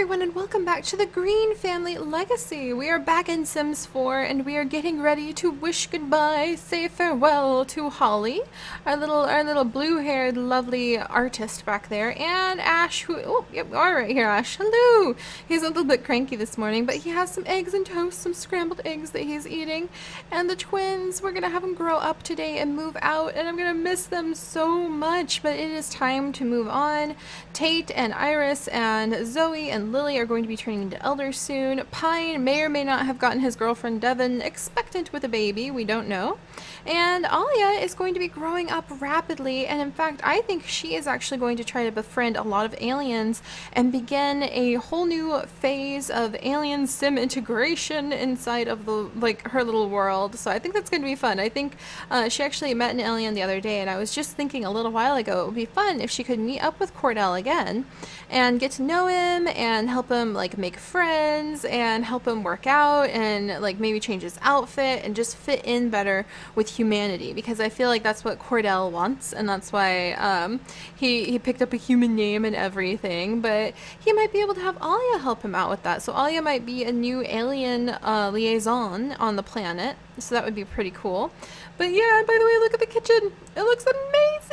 everyone and welcome back to the Greene Family Legacy. We are back in Sims 4 and we are getting ready to wish goodbye, say farewell to Holly, our little our little blue-haired lovely artist back there, and Ash who oh yep, are right here Ash. Hello. He's a little bit cranky this morning, but he has some eggs and toast, some scrambled eggs that he's eating. And the twins, we're to have them grow up today and move out and I'm to miss them so much, but it is time to move on. Tate and Iris and Zoe and Lily are going to be turning into elders soon. Pine may or may not have gotten his girlfriend Devon expectant with a baby, we don't know. And Alia is going to be growing up rapidly, and in fact, I think she is actually going to try to befriend a lot of aliens and begin a whole new phase of alien sim integration inside of the like her little world. So I think that's going to be fun. I think uh, she actually met an alien the other day, and I was just thinking a little while ago it would be fun if she could meet up with Cordell again and get to know him and help him like make friends and help him work out and like maybe change his outfit and just fit in better with humanity because I feel like that's what Cordell wants and that's why um, he, he picked up a human name and everything but he might be able to have Alia help him out with that. So Alia might be a new alien uh, liaison on the planet so that would be pretty cool. But yeah by the way look at the kitchen. It looks amazing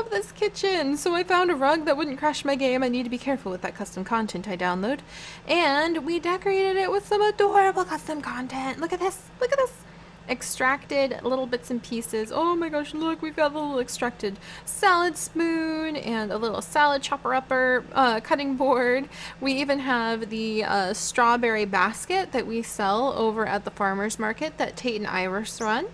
love this kitchen. So I found a rug that wouldn't crash my game. I need to be careful with that custom content I download. And we decorated it with some adorable custom content. Look at this. Look at this. Extracted little bits and pieces. Oh my gosh, look, we've got a little extracted salad spoon and a little salad chopper upper uh, cutting board. We even have the uh, strawberry basket that we sell over at the farmer's market that Tate and Iris run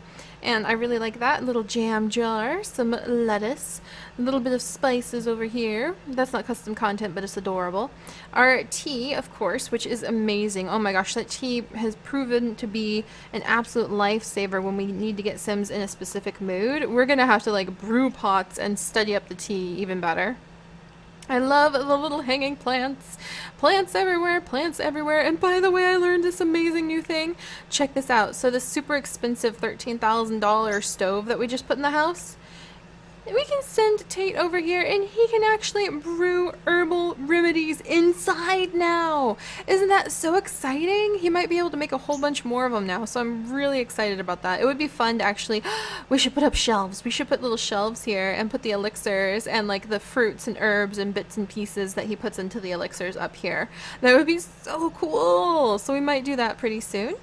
and I really like that little jam jar some lettuce a little bit of spices over here. That's not custom content but it's adorable. Our tea of course which is amazing. Oh my gosh that tea has proven to be an absolute lifesaver when we need to get sims in a specific mood. We're gonna have to like brew pots and study up the tea even better I love the little hanging plants. Plants everywhere, plants everywhere. And by the way, I learned this amazing new thing. Check this out. So this super expensive $13,000 stove that we just put in the house, we can send Tate over here and he can actually brew herbal remedies inside now. Isn't that so exciting? He might be able to make a whole bunch more of them now, so I'm really excited about that. It would be fun to actually, we should put up shelves. We should put little shelves here and put the elixirs and like the fruits and herbs and bits and pieces that he puts into the elixirs up here. That would be so cool. So we might do that pretty soon.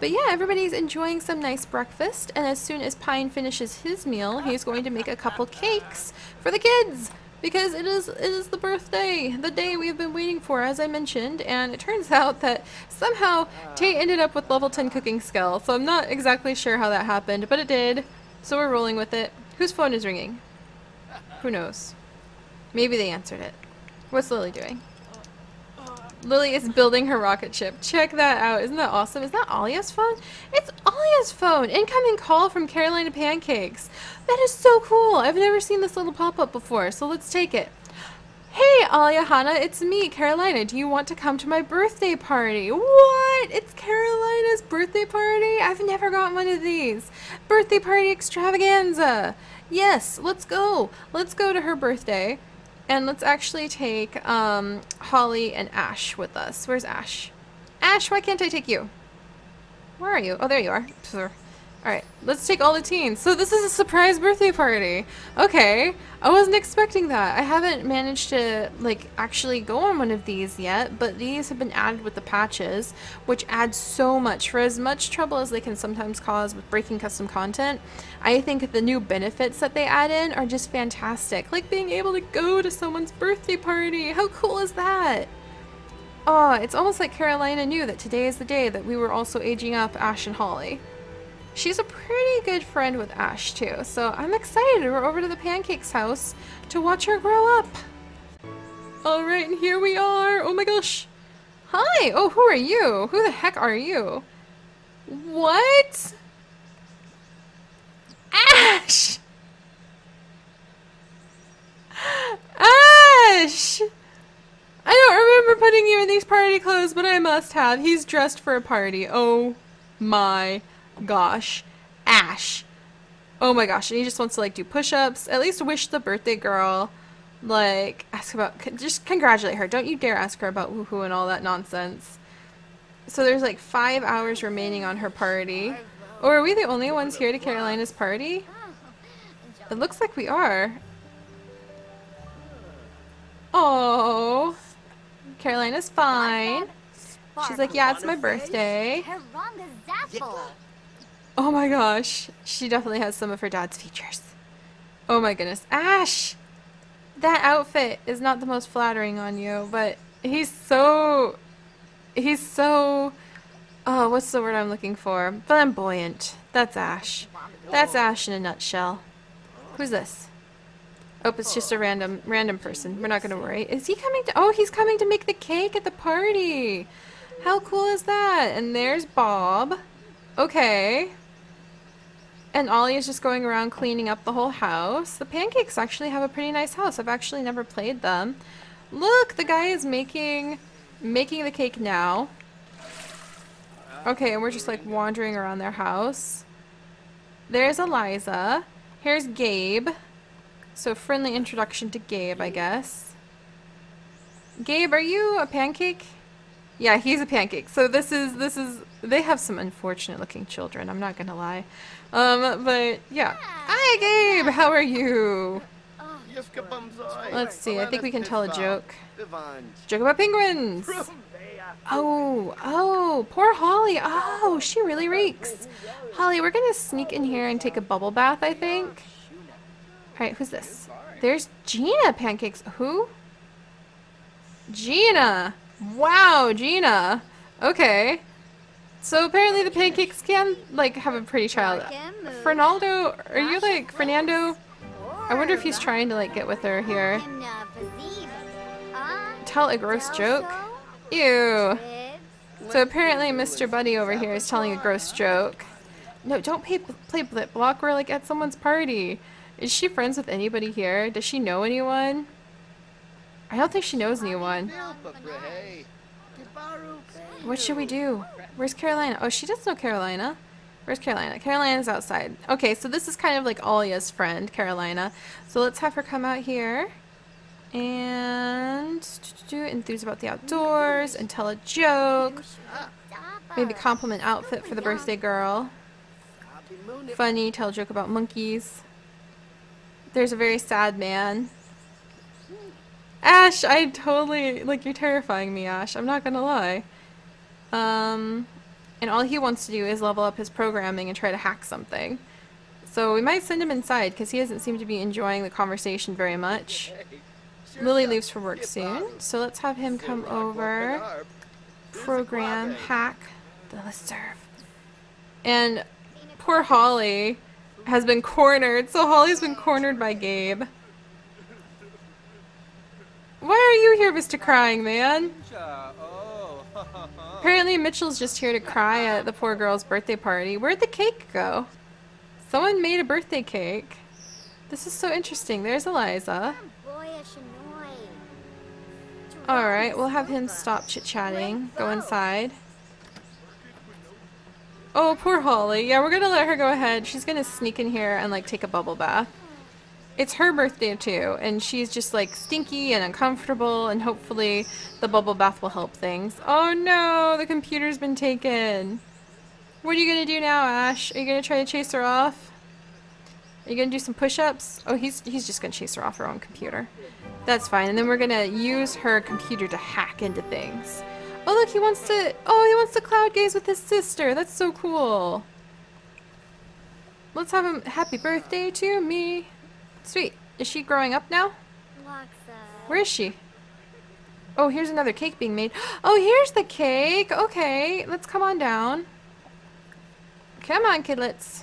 But yeah, everybody's enjoying some nice breakfast, and as soon as Pine finishes his meal, he's going to make a couple cakes for the kids! Because it is it is the birthday, the day we've been waiting for, as I mentioned, and it turns out that somehow Tate ended up with level 10 cooking skill, so I'm not exactly sure how that happened, but it did, so we're rolling with it. Whose phone is ringing? Who knows? Maybe they answered it. What's Lily doing? Lily is building her rocket ship. Check that out. Isn't that awesome? Is that Alia's phone? It's Alia's phone. Incoming call from Carolina Pancakes. That is so cool. I've never seen this little pop-up before, so let's take it. Hey, Alia Hana, it's me, Carolina. Do you want to come to my birthday party? What? It's Carolina's birthday party? I've never gotten one of these. Birthday party extravaganza. Yes, let's go. Let's go to her birthday. And let's actually take um, Holly and Ash with us. Where's Ash? Ash, why can't I take you? Where are you? Oh, there you are. Let's take all the teens. So this is a surprise birthday party. Okay, I wasn't expecting that. I haven't managed to, like, actually go on one of these yet, but these have been added with the patches, which add so much. For as much trouble as they can sometimes cause with breaking custom content, I think the new benefits that they add in are just fantastic. Like being able to go to someone's birthday party. How cool is that? Oh, it's almost like Carolina knew that today is the day that we were also aging up Ash and Holly. She's a pretty good friend with Ash too, so I'm excited. We're over to the Pancakes house to watch her grow up. Alright, and here we are. Oh my gosh. Hi! Oh, who are you? Who the heck are you? What? Ash! Ash! I don't remember putting you in these party clothes, but I must have. He's dressed for a party. Oh my gosh. Ash. Oh my gosh, and he just wants to like do push-ups. At least wish the birthday girl Like, ask about, c- just congratulate her. Don't you dare ask her about woohoo and all that nonsense. So there's like five hours remaining on her party. Or are we the only ones here to Carolina's party? It looks like we are. Oh, Carolina's fine. She's like, yeah, it's my birthday. Oh my gosh, she definitely has some of her dad's features. Oh my goodness, Ash, that outfit is not the most flattering on you, but he's so, he's so, oh, what's the word I'm looking for? Flamboyant. That's Ash. That's Ash in a nutshell. Who's this? Oh, it's just a random random person. We're not gonna worry. Is he coming to? Oh, he's coming to make the cake at the party. How cool is that? And there's Bob. Okay. And Ollie is just going around cleaning up the whole house. The pancakes actually have a pretty nice house. I've actually never played them. Look, the guy is making making the cake now. Okay, and we're just like wandering around their house. There's Eliza. Here's Gabe. So friendly introduction to Gabe, I guess. Gabe, are you a pancake? Yeah, he's a pancake. So this is this is they have some unfortunate looking children, I'm not gonna lie. Um, but yeah. Hi Gabe, how are you? Let's see, I think we can tell a joke. Joke about penguins! Oh, oh, poor Holly. Oh, she really reeks. Holly, we're gonna sneak in here and take a bubble bath, I think. Alright, who's this? There's Gina Pancakes. Who? Gina! Wow, Gina! Okay. So apparently the pancakes can, like, have a pretty child. Fernaldo, are you, like, Fernando? I wonder if he's trying to, like, get with her here. Tell a gross joke? Ew. So apparently Mr. Buddy over here is telling a gross joke. No, don't pay, play Blicblock. We're, like, at someone's party. Is she friends with anybody here? Does she know anyone? I don't think she knows anyone. What should we do? Where's Carolina? Oh, she does know Carolina. Where's Carolina? Carolina's outside. Okay, so this is kind of like Alia's friend, Carolina. So let's have her come out here and do enthuse about the outdoors and tell a joke. Maybe compliment outfit for the birthday girl. Funny, tell a joke about monkeys. There's a very sad man. Ash, I totally, like, you're terrifying me, Ash. I'm not gonna lie. Um, and all he wants to do is level up his programming and try to hack something. So we might send him inside, because he doesn't seem to be enjoying the conversation very much. Lily leaves for work soon, so let's have him come over. Program, hack, the listserv. And poor Holly has been cornered. So Holly's been cornered by Gabe. Why are you here, Mr. Crying Man? Oh. Apparently Mitchell's just here to cry at the poor girl's birthday party. Where'd the cake go? Someone made a birthday cake. This is so interesting. There's Eliza. Alright, we'll have him stop chit-chatting. Go inside. Oh, poor Holly. Yeah, we're gonna let her go ahead. She's gonna sneak in here and like take a bubble bath. It's her birthday too, and she's just like stinky and uncomfortable, and hopefully the bubble bath will help things. Oh no, the computer's been taken. What are you gonna do now, Ash? Are you gonna try to chase her off? Are you gonna do some push-ups? Oh, he's he's just gonna chase her off her own computer. That's fine, and then we're gonna use her computer to hack into things. Oh look, he wants to, oh, he wants to cloud gaze with his sister. That's so cool. Let's have him, happy birthday to me. Sweet. Is she growing up now? Where is she? Oh, here's another cake being made. Oh, here's the cake. Okay, let's come on down. Come on, kidlets.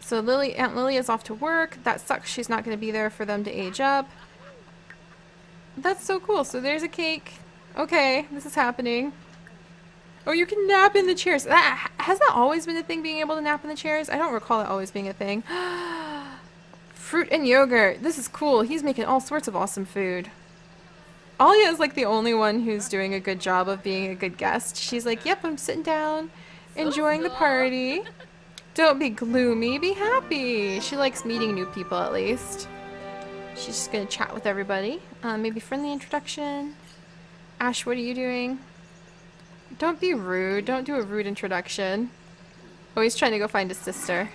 So Lily, Aunt Lily is off to work. That sucks. She's not going to be there for them to age up. That's so cool. So there's a cake. Okay, this is happening. Oh, you can nap in the chairs. Ah, that, has that always been a thing, being able to nap in the chairs? I don't recall it always being a thing. Fruit and yogurt. This is cool. He's making all sorts of awesome food. Alia is like the only one who's doing a good job of being a good guest. She's like, yep, I'm sitting down, enjoying the party. Don't be gloomy, be happy. She likes meeting new people at least. She's just gonna chat with everybody. Uh, maybe friendly introduction. Ash, what are you doing? Don't be rude. Don't do a rude introduction. Oh, he's trying to go find his sister.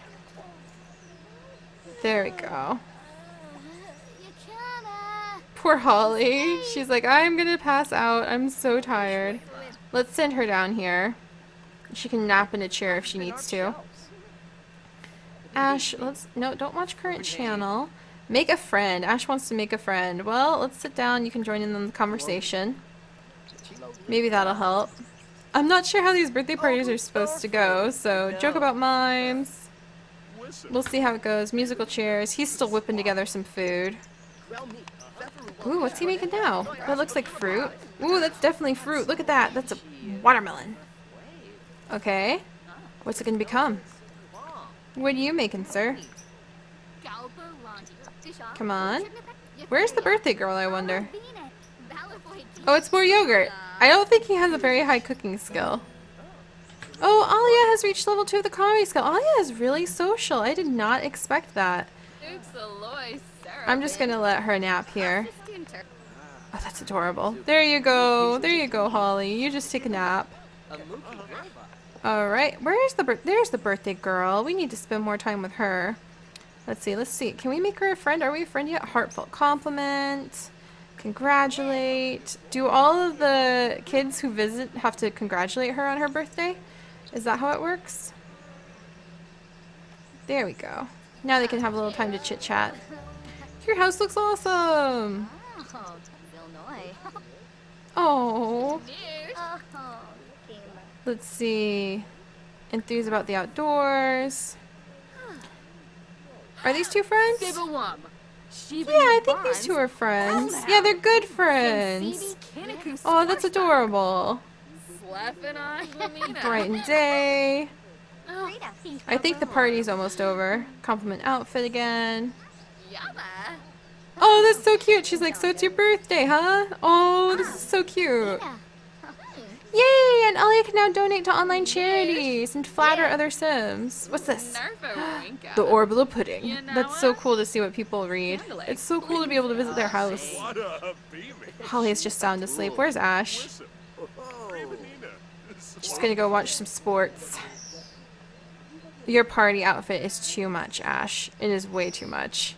There we go. Poor Holly. She's like, I'm gonna pass out. I'm so tired. Let's send her down here. She can nap in a chair if she needs to. Ash, let's... No, don't watch current channel. Make a friend. Ash wants to make a friend. Well, let's sit down. You can join in on the conversation. Maybe that'll help. I'm not sure how these birthday parties are supposed to go, so joke about mimes. We'll see how it goes. Musical chairs. He's still whipping together some food. Ooh, what's he making now? That looks like fruit. Ooh, that's definitely fruit. Look at that. That's a watermelon. Okay. What's it going to become? What are you making, sir? Come on. Where's the birthday girl, I wonder? Oh, it's more yogurt. I don't think he has a very high cooking skill. Oh, Alia has reached level 2 of the comedy skill. Alia is really social. I did not expect that. I'm just gonna let her nap here. Oh, that's adorable. There you go. There you go, Holly. You just take a nap. Alright, where's the there's the birthday girl. We need to spend more time with her. Let's see, let's see. Can we make her a friend? Are we a friend yet? Heartfelt compliment. Congratulate. Do all of the kids who visit have to congratulate her on her birthday? Is that how it works? There we go. Now they can have a little time to chit chat. Your house looks awesome! Oh. Let's see. Enthused about the outdoors. Are these two friends? Yeah, I think these two are friends. Yeah, they're good friends. Oh, that's adorable. Bright day. Oh, I think the party's almost over. Compliment outfit again. Oh, that's so cute. She's like, so it's your birthday, huh? Oh, this is so cute. Yay! And Alia can now donate to online charities and flatter other Sims. What's this? the Orbula Pudding. That's so cool to see what people read. It's so cool to be able to visit their house. Holly is just sound asleep. Where's Ash? She's gonna go watch some sports. Your party outfit is too much, Ash. It is way too much.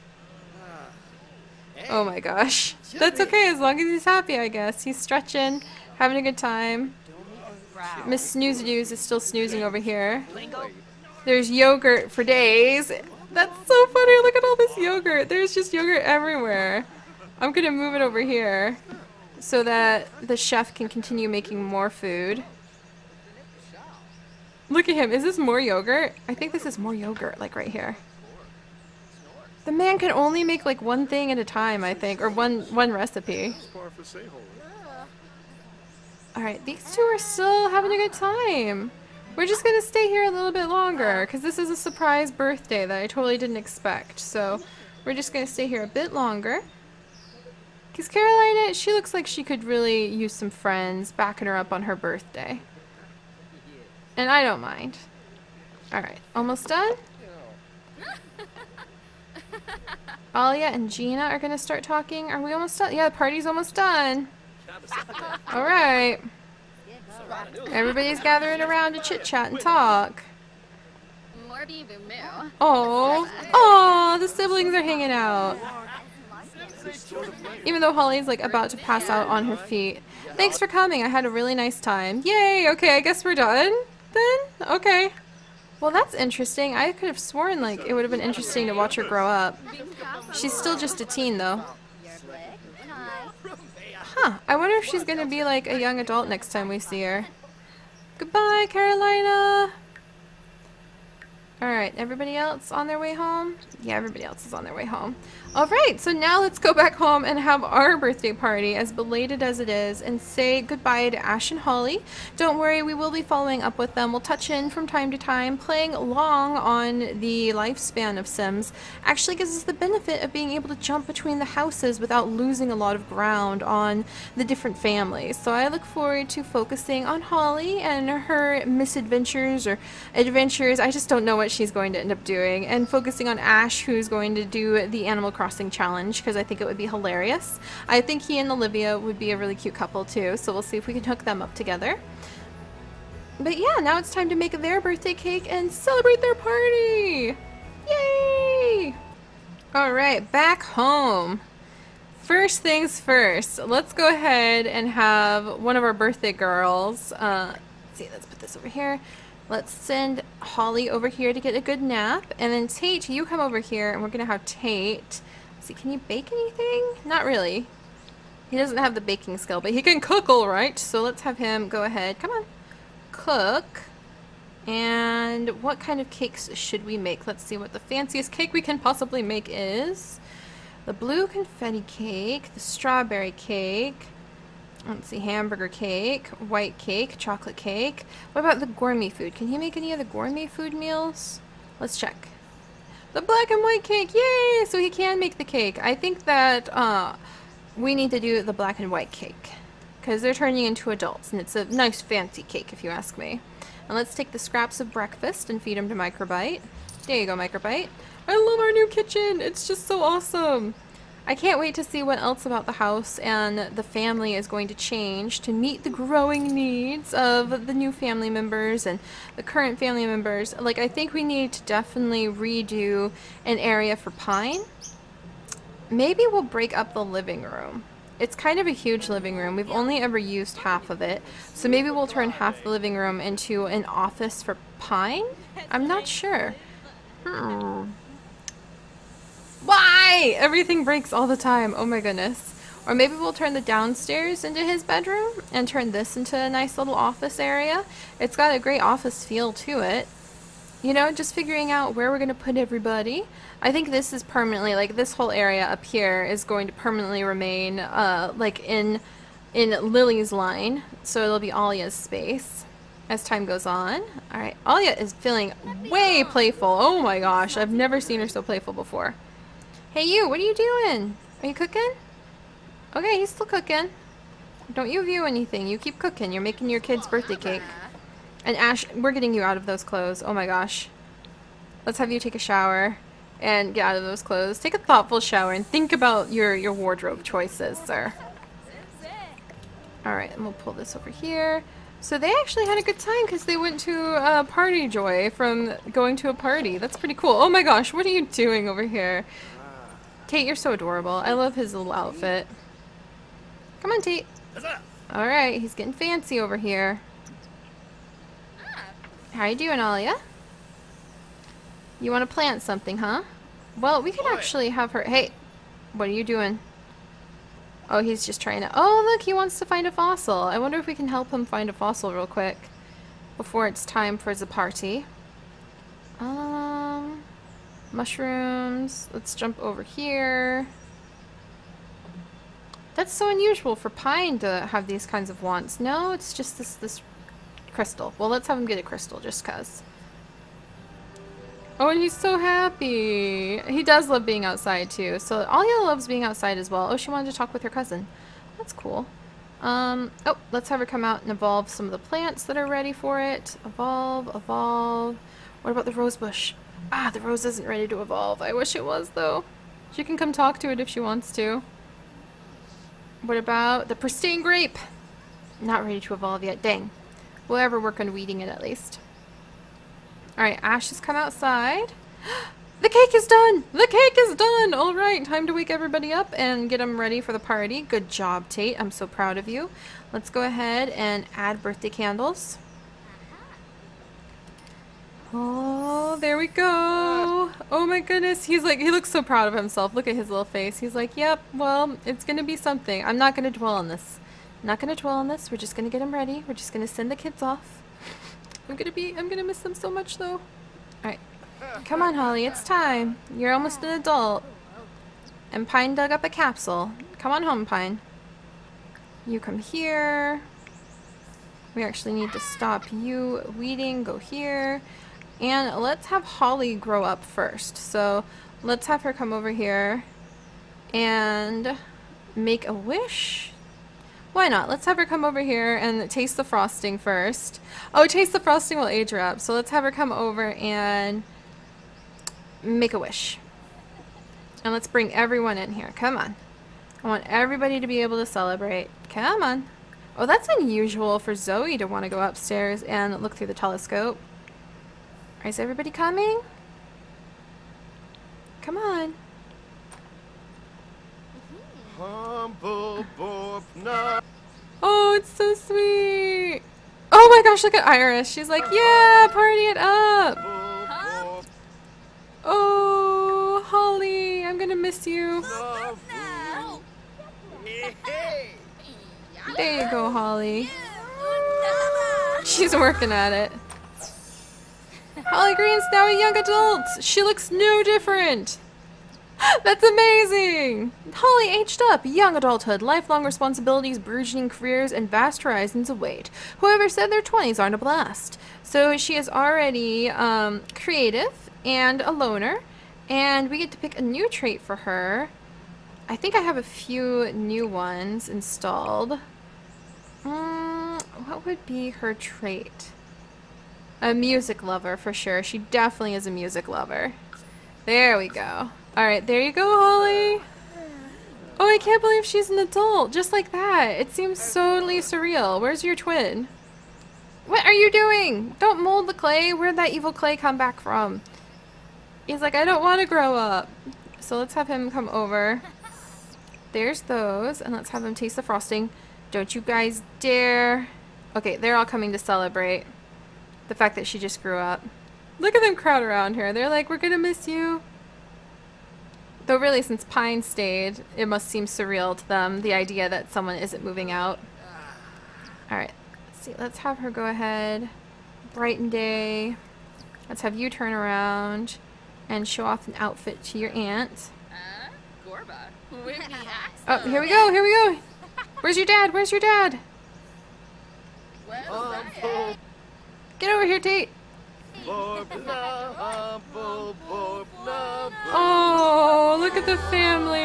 Oh my gosh. That's okay as long as he's happy, I guess. He's stretching, having a good time. Miss Snooze News is still snoozing over here. There's yogurt for days. That's so funny. Look at all this yogurt. There's just yogurt everywhere. I'm going to move it over here so that the chef can continue making more food. Look at him. Is this more yogurt? I think this is more yogurt, like right here. The man can only make like one thing at a time, I think, or one one recipe. Alright, these two are still having a good time. We're just gonna stay here a little bit longer, because this is a surprise birthday that I totally didn't expect. So, we're just gonna stay here a bit longer. Because Carolina, she looks like she could really use some friends backing her up on her birthday. And I don't mind. Alright, almost done? Alia and Gina are gonna start talking. Are we almost done? Yeah, the party's almost done. Alright. Everybody's gathering around to chit chat and talk. Oh, oh, the siblings are hanging out. Even though Holly's like about to pass out on her feet. Thanks for coming. I had a really nice time. Yay. Okay, I guess we're done then. Okay. Well, that's interesting. I could have sworn like it would have been interesting to watch her grow up. She's still just a teen though. Huh. I wonder if she's going to be like a young adult next time we see her. Goodbye, Carolina! Alright, everybody else on their way home? Yeah, everybody else is on their way home. Alright, so now let's go back home and have our birthday party, as belated as it is, and say goodbye to Ash and Holly. Don't worry, we will be following up with them. We'll touch in from time to time. Playing long on the lifespan of Sims actually gives us the benefit of being able to jump between the houses without losing a lot of ground on the different families. So I look forward to focusing on Holly and her misadventures or adventures. I just don't know what she's going to end up doing, and focusing on Ash, who's going to do the Animal Crossing challenge, because I think it would be hilarious. I think he and Olivia would be a really cute couple too, so we'll see if we can hook them up together. But yeah, now it's time to make their birthday cake and celebrate their party! Yay! Alright, back home. First things first, let's go ahead and have one of our birthday girls, uh, see, let's put this over here. Let's send Holly over here to get a good nap. And then Tate, you come over here and we're going to have Tate. See, can you bake anything? Not really. He doesn't have the baking skill, but he can cook all right. So let's have him go ahead. Come on. Cook. And what kind of cakes should we make? Let's see what the fanciest cake we can possibly make is. The blue confetti cake, the strawberry cake, Let's see, hamburger cake, white cake, chocolate cake. What about the gourmet food? Can he make any of the gourmet food meals? Let's check. The black and white cake, yay! So he can make the cake. I think that uh, we need to do the black and white cake because they're turning into adults and it's a nice fancy cake if you ask me. And let's take the scraps of breakfast and feed them to Microbite. There you go, Microbite. I love our new kitchen. It's just so awesome. I can't wait to see what else about the house and the family is going to change to meet the growing needs of the new family members and the current family members. Like, I think we need to definitely redo an area for Pine. Maybe we'll break up the living room. It's kind of a huge living room. We've only ever used half of it. So maybe we'll turn half the living room into an office for Pine? I'm not sure. Hmm. Why? Everything breaks all the time. Oh my goodness. Or maybe we'll turn the downstairs into his bedroom and turn this into a nice little office area. It's got a great office feel to it. You know, just figuring out where we're going to put everybody. I think this is permanently, like this whole area up here is going to permanently remain uh, like in, in Lily's line. So it'll be Alia's space as time goes on. Alright, Alia is feeling way playful. Oh my gosh, I've never seen her so playful before. Hey you, what are you doing? Are you cooking? Okay, he's still cooking. Don't you view anything. You keep cooking. You're making your kid's birthday cake. And Ash, we're getting you out of those clothes. Oh my gosh. Let's have you take a shower and get out of those clothes. Take a thoughtful shower and think about your, your wardrobe choices, sir. Alright, and we'll pull this over here. So they actually had a good time because they went to a party joy from going to a party. That's pretty cool. Oh my gosh, what are you doing over here? Tate, you're so adorable. I love his little outfit. Come on, Tate. Alright, he's getting fancy over here. How you doing, Alia? You want to plant something, huh? Well, we could actually have her... Hey, what are you doing? Oh, he's just trying to... Oh, look, he wants to find a fossil. I wonder if we can help him find a fossil real quick before it's time for the party. Um... Mushrooms. Let's jump over here. That's so unusual for Pine to have these kinds of wants. No, it's just this this crystal. Well, let's have him get a crystal just cuz. Oh, and he's so happy. He does love being outside too. So Alia loves being outside as well. Oh, she wanted to talk with her cousin. That's cool. Um, oh, let's have her come out and evolve some of the plants that are ready for it. Evolve, evolve. What about the rose bush? Ah, the rose isn't ready to evolve. I wish it was, though. She can come talk to it if she wants to. What about the pristine grape? Not ready to evolve yet. Dang. We'll ever work on weeding it at least. Alright, Ash has come outside. The cake is done! The cake is done! Alright, time to wake everybody up and get them ready for the party. Good job, Tate. I'm so proud of you. Let's go ahead and add birthday candles. Oh, there we go. Oh my goodness. He's like, he looks so proud of himself. Look at his little face. He's like, yep, well, it's going to be something. I'm not going to dwell on this. Not going to dwell on this. We're just going to get him ready. We're just going to send the kids off. I'm going to be, I'm going to miss them so much though. All right. Come on, Holly. It's time. You're almost an adult. And Pine dug up a capsule. Come on home, Pine. You come here. We actually need to stop you weeding. Go here. And let's have Holly grow up first. So let's have her come over here and make a wish. Why not? Let's have her come over here and taste the frosting first. Oh, taste the frosting will age her up. So let's have her come over and make a wish. And let's bring everyone in here. Come on. I want everybody to be able to celebrate. Come on. Oh, that's unusual for Zoe to want to go upstairs and look through the telescope. Is everybody coming? Come on. Oh, it's so sweet. Oh my gosh, look at Iris. She's like, yeah, party it up. Oh, Holly, I'm gonna miss you. There you go, Holly. She's working at it. Holly Greene's now a young adult. She looks no different. That's amazing! Holly aged up, young adulthood, lifelong responsibilities, burgeoning careers, and vast horizons await. Whoever said their 20s aren't a blast. So she is already um, creative and a loner, and we get to pick a new trait for her. I think I have a few new ones installed. Mm, what would be her trait? A music lover for sure. She definitely is a music lover. There we go. Alright, there you go, Holly. Oh, I can't believe she's an adult. Just like that. It seems totally surreal. Where's your twin? What are you doing? Don't mold the clay. Where'd that evil clay come back from? He's like, I don't want to grow up. So let's have him come over. There's those. And let's have him taste the frosting. Don't you guys dare. Okay, they're all coming to celebrate the fact that she just grew up. Look at them crowd around her. They're like, we're going to miss you. Though really, since Pine stayed, it must seem surreal to them, the idea that someone isn't moving out. Alright, let's see. Let's have her go ahead. Brighten day. Let's have you turn around and show off an outfit to your aunt. Oh, here we go, here we go. Where's your dad? Where's your dad? Get over here, Tate. Oh, look at the family.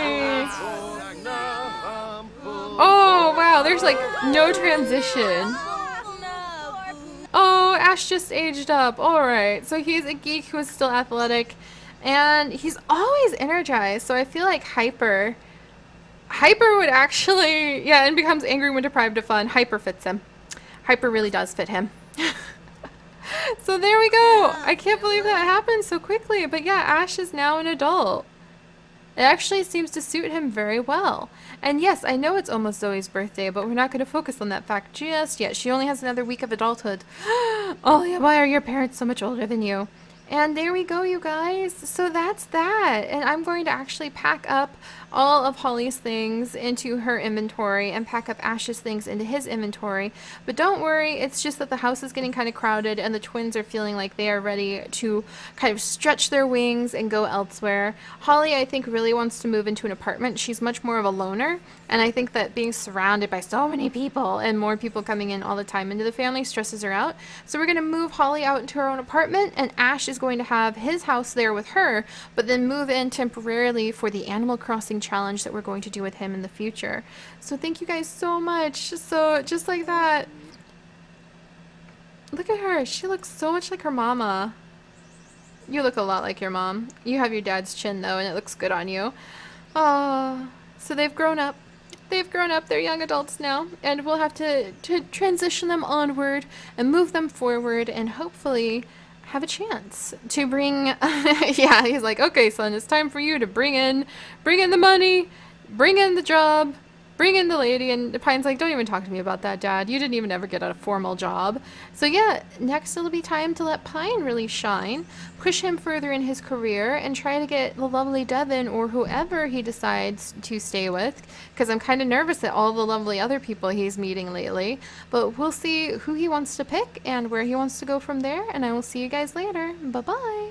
Oh, wow, there's like no transition. Oh, Ash just aged up. Alright, so he's a geek who is still athletic. And he's always energized, so I feel like Hyper... Hyper would actually... Yeah, and becomes angry when deprived of fun. Hyper fits him. Hyper really does fit him. so there we go. I can't believe that happened so quickly. But yeah, Ash is now an adult. It actually seems to suit him very well. And yes, I know it's almost Zoe's birthday, but we're not going to focus on that fact just yet. She only has another week of adulthood. oh yeah, why are your parents so much older than you? And there we go, you guys. So that's that. And I'm going to actually pack up all of Holly's things into her inventory and pack up Ash's things into his inventory. But don't worry, it's just that the house is getting kind of crowded and the twins are feeling like they are ready to kind of stretch their wings and go elsewhere. Holly, I think, really wants to move into an apartment. She's much more of a loner. And I think that being surrounded by so many people and more people coming in all the time into the family stresses her out. So we're going to move Holly out into her own apartment and Ash is going to have his house there with her, but then move in temporarily for the Animal Crossing challenge that we're going to do with him in the future. So thank you guys so much. So just like that. Look at her. She looks so much like her mama. You look a lot like your mom. You have your dad's chin though, and it looks good on you. Oh, so they've grown up. They've grown up. They're young adults now, and we'll have to, to transition them onward and move them forward and hopefully have a chance to bring yeah he's like okay son it's time for you to bring in bring in the money bring in the job bring in the lady and pine's like don't even talk to me about that dad. You didn't even ever get a formal job. So yeah next it'll be time to let pine really shine push him further in his career and try to get the lovely devin or whoever he decides to stay with because i'm kind of nervous at all the lovely other people he's meeting lately but we'll see who he wants to pick and where he wants to go from there and i will see you guys later. Bye bye